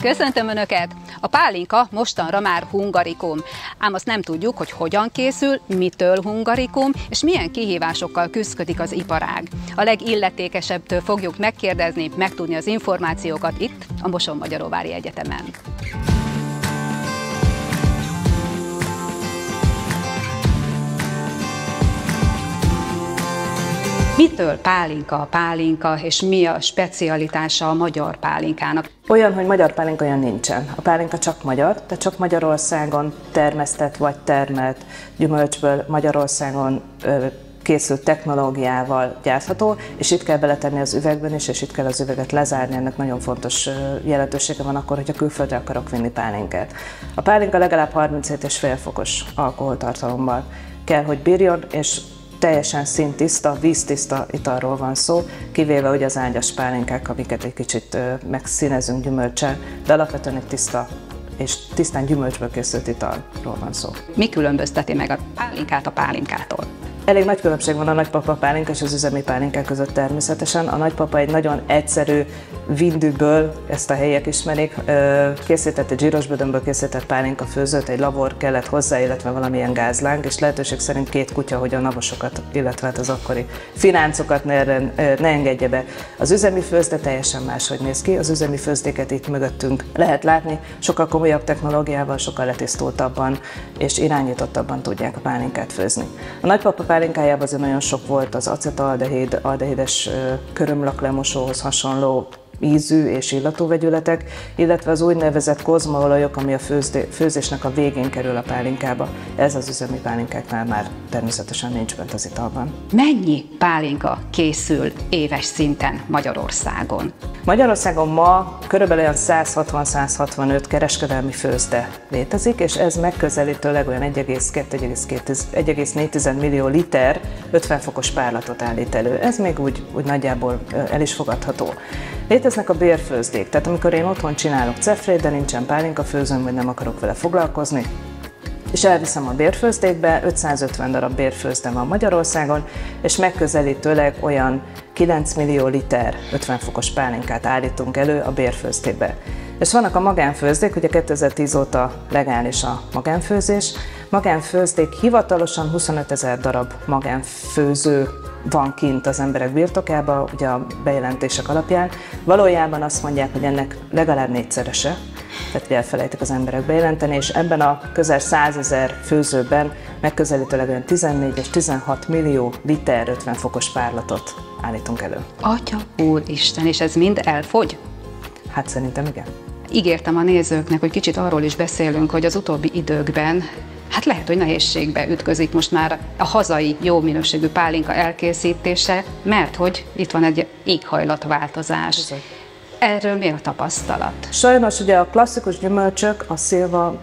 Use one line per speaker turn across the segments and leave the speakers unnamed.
Köszöntöm Önöket! A pálinka mostanra már hungarikum, ám azt nem tudjuk, hogy hogyan készül, mitől hungarikum, és milyen kihívásokkal küzdik az iparág. A legilletékesebbtől fogjuk megkérdezni, megtudni az információkat itt, a Moson-Magyaróvári Egyetemen. Mitől pálinka a pálinka, és mi a specialitása a magyar pálinkának?
Olyan, hogy magyar pálinka olyan nincsen. A pálinka csak magyar, tehát csak Magyarországon termesztett vagy termelt gyümölcsből Magyarországon készült technológiával gyártható, és itt kell beletenni az üvegben is, és itt kell az üveget lezárni, ennek nagyon fontos jelentősége van akkor, hogyha külföldre akarok vinni pálinkát. A pálinka legalább 37,5 fokos alkoholtartalommal kell, hogy bírjon, és teljesen szintiszta, víztiszta italról van szó, kivéve ugye az ágyas pálinkák, amiket egy kicsit megszínezünk gyümölcsel, de alapvetően egy tiszta és tisztán gyümölcsből készült italról van szó.
Mi különbözteti meg a pálinkát a pálinkától?
Elég nagy különbség van a nagypapa pálinka és az üzemi pálinkák között természetesen. A nagypapa egy nagyon egyszerű vindűből, ezt a helyek ismerik, készített egy zsíros készített pálinka főzőt, egy labor kellett hozzá, illetve valamilyen gázláng, és lehetőség szerint két kutya, hogy a navosokat, illetve hát az akkori fináncokat ne, ne engedje be. Az üzemi főzde teljesen máshogy néz ki, az üzemi főzdéket itt mögöttünk lehet látni, sokkal komolyabb technológiával, sokkal letisztultabban és irányítottabban tudják a pálinkát főzni. A nagypapa pálinkájában azért nagyon sok volt az acetaldehid, aldehides körömlaklemosóhoz hasonló ízű és illatú vegyületek, illetve az úgynevezett kozmaolajok, ami a főzdé, főzésnek a végén kerül a pálinkába. Ez az üzemi pálinkáknál már természetesen nincs bent az italban.
Mennyi pálinka készül éves szinten Magyarországon?
Magyarországon ma körülbelül olyan 160-165 kereskedelmi főzde létezik, és ez megközelítőleg olyan 1,2-1,4 millió liter 50 fokos párlatot állít elő. Ez még úgy, úgy nagyjából el is fogadható. Léteznek a bérfőzdék, tehát amikor én otthon csinálok cefrét, de nincsen pálinka főzőm, vagy nem akarok vele foglalkozni, és elviszem a bérfőzdékbe, 550 darab bérfőzde van Magyarországon, és megközelítőleg olyan 9 millió liter 50 fokos pálinkát állítunk elő a bérfőzdékbe. És vannak a magánfőzdék, ugye 2010 óta legális a magánfőzés. Magánfőzdék hivatalosan 25 ezer darab magánfőző van kint az emberek birtokába, ugye a bejelentések alapján. Valójában azt mondják, hogy ennek legalább négyszerese, tehát elfelejtik az emberek bejelenteni, és ebben a közel 100 ezer főzőben megközelítőleg olyan 14 és 16 millió liter 50 fokos párlatot állítunk elő.
Atya úristen, és ez mind elfogy?
Hát szerintem igen.
Ígértem a nézőknek, hogy kicsit arról is beszélünk, hogy az utóbbi időkben hát lehet, hogy nehézségbe ütközik most már a hazai jó minőségű pálinka elkészítése, mert hogy itt van egy éghajlatváltozás. Bizony. Erről mi a tapasztalat?
Sajnos ugye a klasszikus gyümölcsök, a szilva,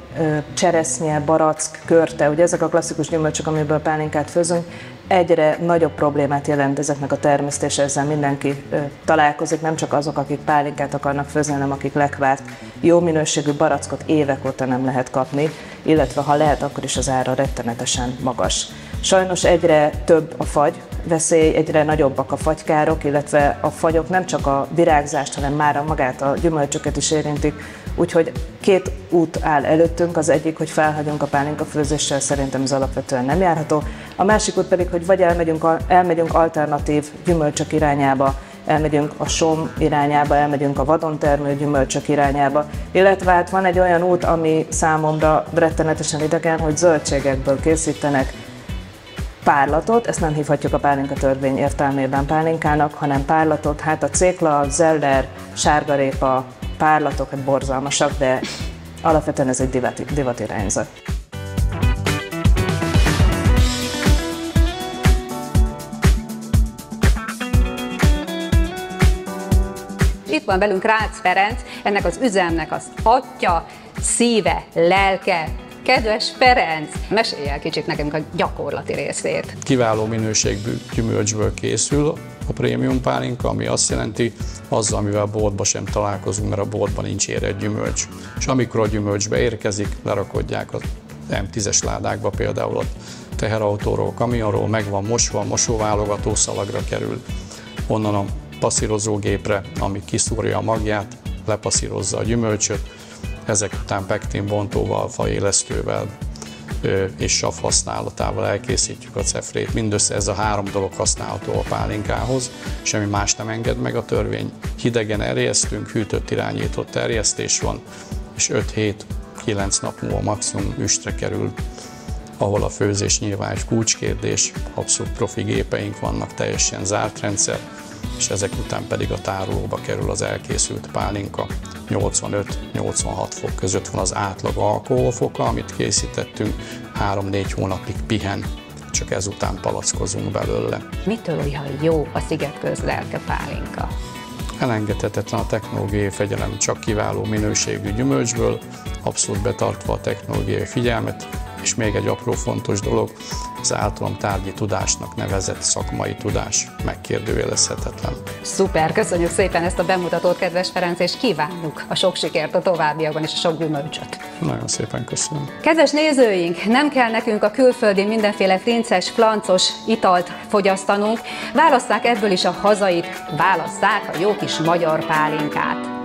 cseresznye, barack, körte, ugye ezek a klasszikus gyümölcsök, amiből pálinkát főzünk, egyre nagyobb problémát jelent ezeknek a termesztése, ezzel mindenki találkozik, nem csak azok, akik pálinkát akarnak főzni, hanem akik lekvárt, jó minőségű barackot évek óta nem lehet kapni, illetve ha lehet, akkor is az ára rettenetesen magas. Sajnos egyre több a fagy, veszély, egyre nagyobbak a fagykárok, illetve a fagyok nem csak a virágzást, hanem már a magát a gyümölcsöket is érintik, Úgyhogy két út áll előttünk, az egyik, hogy felhagyunk a pálinka főzéssel, szerintem ez alapvetően nem járható. A másik út pedig, hogy vagy elmegyünk, elmegyünk alternatív gyümölcsök irányába, elmegyünk a som irányába, elmegyünk a vadon termő gyümölcsök irányába, illetve hát van egy olyan út, ami számomra rettenetesen idegen, hogy zöldségekből készítenek párlatot, ezt nem hívhatjuk a pálinka törvény értelmében pálinkának, hanem párlatot, hát a cékla, zeller, sárgarépa, párlatok, hát borzalmasak, de alapvetően ez egy divat, divatirányzat.
Itt van velünk Rácz Ferenc, ennek az üzemnek az atya, szíve, lelke. Kedves Ferenc, mesélj el kicsit nekünk a gyakorlati részét.
Kiváló minőségű gyümölcsből készül, a prémium pálinka, ami azt jelenti, azzal, amivel a boltba sem találkozunk, mert a boltban nincs érett gyümölcs. És amikor a gyümölcs beérkezik, lerakodják az M10-es ládákba például a teherautóról, kamionról, meg van mosva, mosóválogató szalagra kerül, onnan a passzírozógépre, ami kiszúrja a magját, lepasszírozza a gyümölcsöt, ezek után pektin bontóval, faélesztővel és sav használatával elkészítjük a cefrét. Mindössze ez a három dolog használható a pálinkához, semmi más nem enged meg a törvény. Hidegen erjesztünk, hűtött irányított terjesztés van, és 5-7-9 nap múlva maximum üstre kerül ahol a főzés nyilván egy kulcskérdés, abszolút profi gépeink vannak, teljesen zárt rendszer, és ezek után pedig a tárolóba kerül az elkészült pálinka. 85-86 fok között van az átlag alkoholfoka, amit készítettünk, 3-4 hónapig pihen, csak ezután palackozunk belőle.
Mitől olyan jó a szigetkőz lelke pálinka?
Elengedhetetlen a technológiai fegyelem csak kiváló minőségű gyümölcsből, abszolút betartva a technológiai figyelmet, és még egy apró fontos dolog, az általam tárgyi tudásnak nevezett szakmai tudás megkérdőjelezhetetlen.
Szuper, köszönjük szépen ezt a bemutatót, kedves Ferenc, és kívánjuk a sok sikert a továbbiakban és a sok gyümölcsöt.
Nagyon szépen köszönöm.
Kedves nézőink, nem kell nekünk a külföldi mindenféle flinces, flancos italt fogyasztanunk, válasszák ebből is a hazait, válasszák a jó kis magyar pálinkát.